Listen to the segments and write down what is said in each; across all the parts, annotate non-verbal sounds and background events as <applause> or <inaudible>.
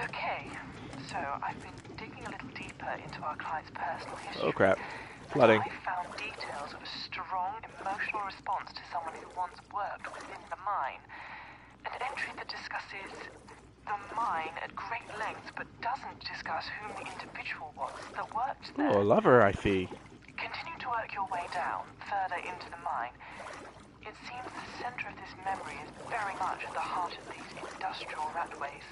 Okay, so I've been digging a little deeper into our client's personal history. Oh crap. Flooding. I found details of a strong emotional response to someone who once worked within the mine. An entry that discusses the mine at great length but doesn't discuss whom the individual was that worked there. Oh, a lover, I see. Continue to work your way down, further into the mine. It seems the center of this memory is very much at the heart of these industrial ratways.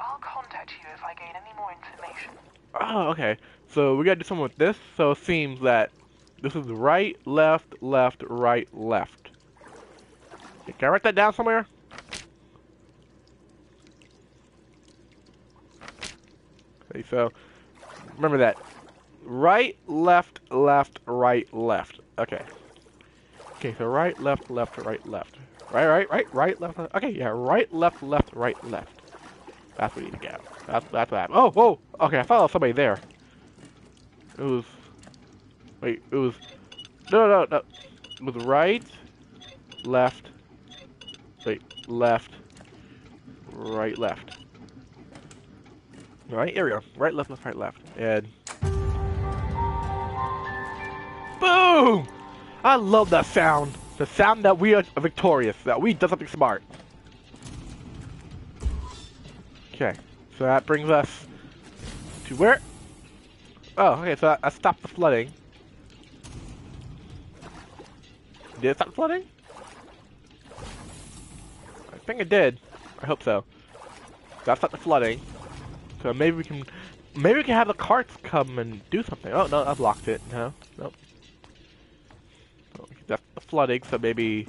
I'll contact you if I gain any more information. Oh, okay. So we gotta do something with this. So it seems that this is right, left, left, right, left. Can I write that down somewhere? Okay, so remember that. Right, left, left, right, left. Okay. Okay, so right, left, left, right, left. Right, right, right, right, left, left. Okay, yeah, right, left, left, right, left. That's what we need to get. That's that's what happened. Oh, whoa. Okay, I thought somebody there. It was. Wait, it was. No, no, no. It was right, left. Wait, left, right, left. Right, here we go. Right, left, left, right, left. And. Boom! I love that sound. The sound that we are victorious, that we did something smart. Okay, so that brings us to where? Oh, okay, so I, stopped the flooding. Did it stop the flooding? I think it did. I hope so. That stopped the flooding. So maybe we can, maybe we can have the carts come and do something. Oh no, I've locked it. No, nope. That's the flooding, so maybe.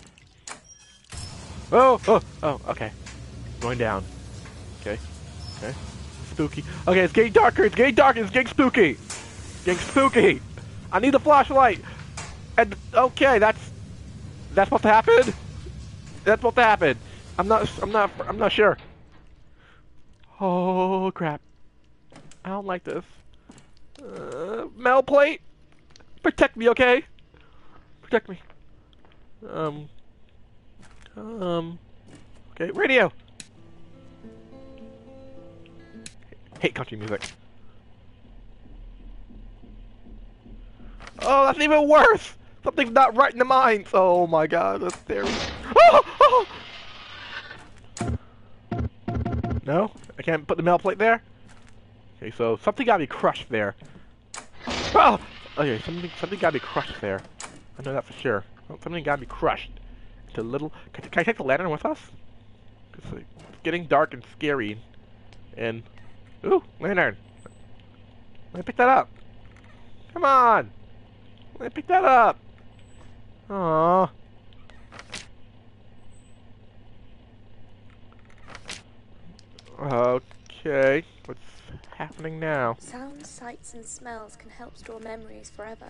Oh, oh, oh, okay. Going down. Okay. Okay. Spooky. Okay, it's getting darker. It's getting darker. It's getting spooky. It's getting spooky. I need the flashlight. And okay, that's that's supposed to happen. That's supposed to happen. I'm not. I'm not. I'm not sure. Oh crap! I don't like this. Uh, metal plate. Protect me, okay? Protect me. Um. Um. Okay, radio. Hate country music. Oh, that's even worse! Something's not right in the mind. Oh my god, that's terrible. Oh, oh. No? I can't put the metal plate there? Okay, so something gotta be crushed there. Oh! Okay, something something gotta be crushed there. I know that for sure. Oh, Something gotta be crushed into little. Can, can I take the lantern with us? it's getting dark and scary. And Ooh, lantern. Let me pick that up. Come on. Let me pick that up. Aww. Okay, what's happening now? Sounds, sights, and smells can help store memories forever.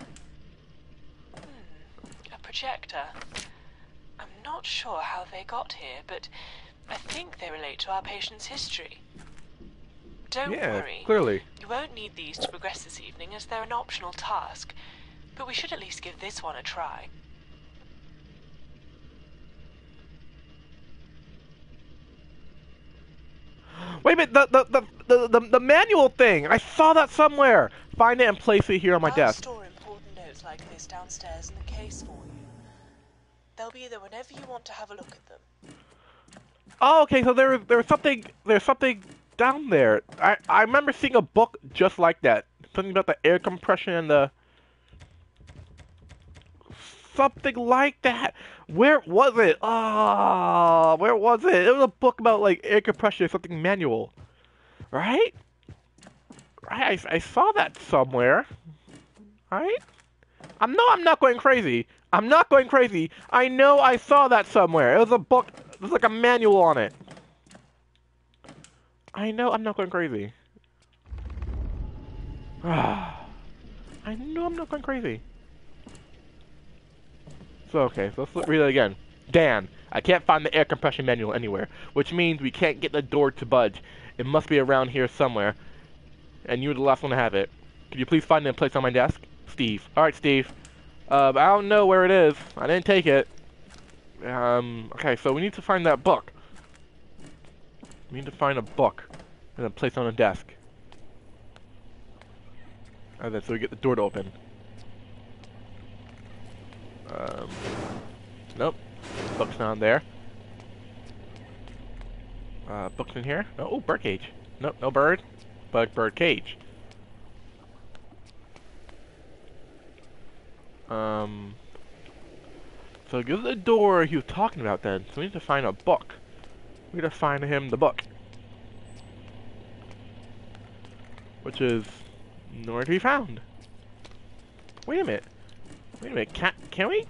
Hmm. A projector. I'm not sure how they got here, but I think they relate to our patient's history. Don't Yeah, worry. clearly. You won't need these to progress this evening as they're an optional task, but we should at least give this one a try. <gasps> Wait a minute, the the, the the the manual thing. I saw that somewhere. Find it and place it here on my I'll desk. store important notes like this downstairs in the case for you. They'll be there whenever you want to have a look at them. Oh, okay. So there, there's something, there's something down there. I, I remember seeing a book just like that. Something about the air compression and the something like that. Where was it? Ah, where was it? It was a book about like air compression or something manual, right? Right. I, I saw that somewhere. Right? I'm no, I'm not going crazy. I'm not going crazy. I know I saw that somewhere. It was a book. There's like a manual on it. I know I'm not going crazy. <sighs> I know I'm not going crazy. So okay, so let's read it again. Dan, I can't find the air compression manual anywhere, which means we can't get the door to budge. It must be around here somewhere. And you're the last one to have it. Could you please find it and place it on my desk? Steve. Alright, Steve. Um, I don't know where it is. I didn't take it. Um, okay, so we need to find that book. We need to find a book. and then place on a desk. And then so we get the door to open. Um, nope. Book's not there. Uh, books in here? No, oh, bird cage. Nope, no bird. But bird cage. Um, so give the door he was talking about then. So we need to find a book. We to find him the book. Which is nowhere to be found. Wait a minute. Wait a minute. Can, can we?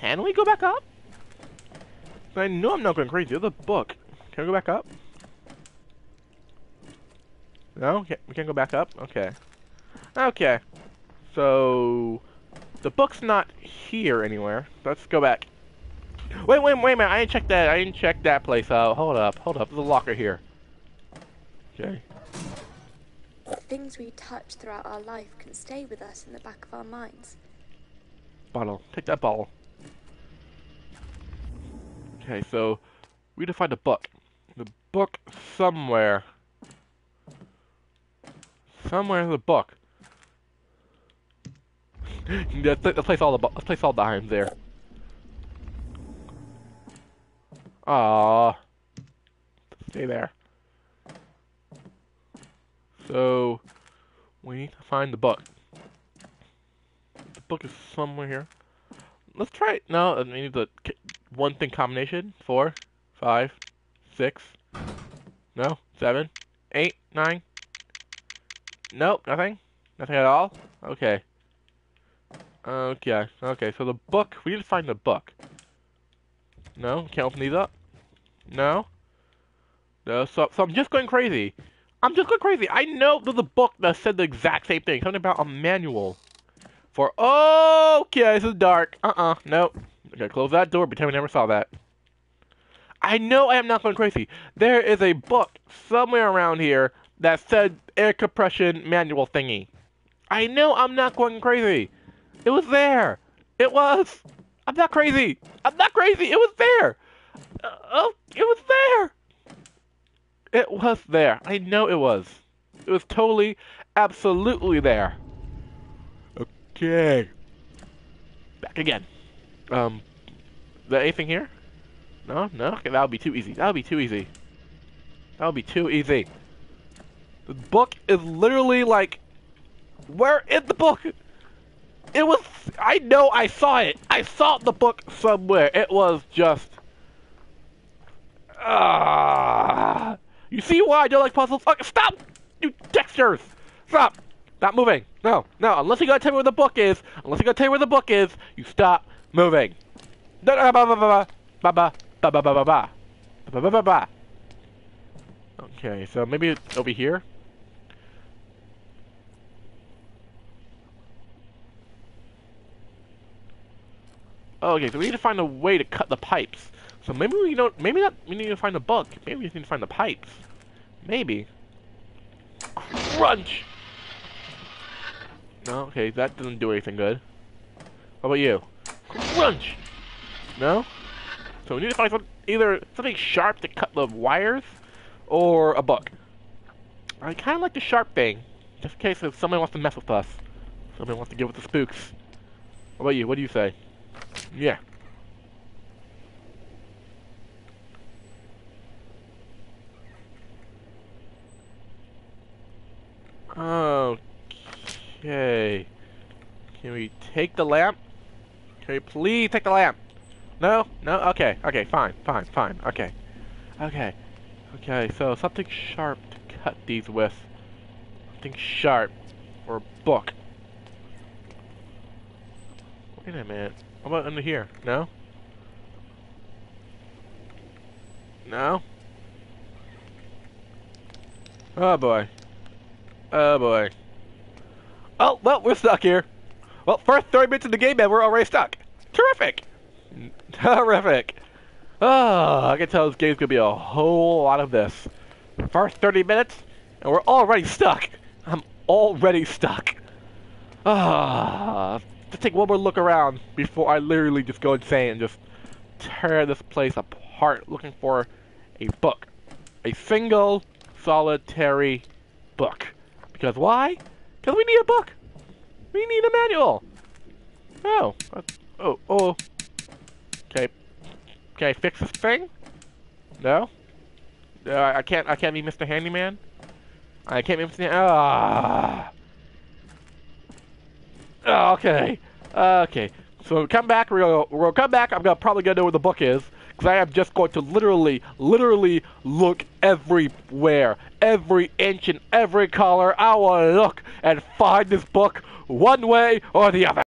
Can we go back up? I know I'm not going crazy. There's a book. Can we go back up? No? We can't go back up? Okay. Okay. So... The book's not here anywhere. Let's go back. Wait, wait, wait a minute. I didn't check that. I didn't check that place out. Hold up, hold up. There's a locker here. Okay. Things we touch throughout our life can stay with us in the back of our minds. Bottle. Take that bottle. Okay, so we need to find a book. The book somewhere. Somewhere in the book. <laughs> let's, let's place all the let's place all the items there. Ah, stay there. So we need to find the book. The book is somewhere here. Let's try it. No, we need the one thing combination. Four, five, six. No, seven, eight, nine. Nope, nothing. Nothing at all. Okay. Okay, okay, so the book, we need to find the book. No, can't open these up. No. No, so, so I'm just going crazy. I'm just going crazy. I know there's a book that said the exact same thing. Something about a manual. For, Oh, okay, this is dark. Uh-uh, nope. Okay, close that door, pretend we never saw that. I know I am not going crazy. There is a book somewhere around here that said air compression manual thingy. I know I'm not going crazy. It was there. It was. I'm not crazy. I'm not crazy. It was there. Oh, it was there. It was there. I know it was. It was totally, absolutely there. Okay. Back again. Um, is there anything here? No? No? Okay, that would be too easy. That would be too easy. That would be too easy. The book is literally like... Where is the book? It was. I know. I saw it. I saw the book somewhere. It was just. You see why I don't like puzzles? Oh, stop! You textures! Stop! Stop moving. No, no, unless you gotta tell me where the book is, unless you gotta tell me where the book is, you stop moving. Okay, so maybe it's over here. Okay, so we need to find a way to cut the pipes. So maybe we don't, maybe not, we need to find the book. Maybe we need to find the pipes. Maybe. Crunch! No, okay, that doesn't do anything good. How about you? Crunch! No? So we need to find some, either something sharp to cut the wires, or a book. I kind of like the sharp thing, just in case if somebody wants to mess with us. Somebody wants to get with the spooks. What about you? What do you say? Yeah. Okay. Can we take the lamp? Can we please take the lamp? No? No? Okay. Okay, fine. Fine. Fine. Okay. Okay. Okay, so something sharp to cut these with. Something sharp. Or a book. Wait a minute. How about under here? No? No? Oh boy. Oh boy. Oh, well, we're stuck here. Well, first 30 minutes of the game and we're already stuck. Terrific! <laughs> Terrific! Oh, I can tell this game's gonna be a whole lot of this. First 30 minutes, and we're already stuck. I'm already stuck. Ah, to take one more look around before I literally just go insane and just tear this place apart looking for a book. A single, solitary book. Because why? Because we need a book. We need a manual. Oh. Oh. Oh. Okay. Can I fix this thing? No. Uh, I can't. I can't be Mr. Handyman. I can't be Mr. Ah. Oh, okay. Okay. So come back. We're gonna, gonna come back. I'm gonna probably gonna know where the book is because I am just going to literally, literally look everywhere, every inch and every color. I will look and find this book one way or the other.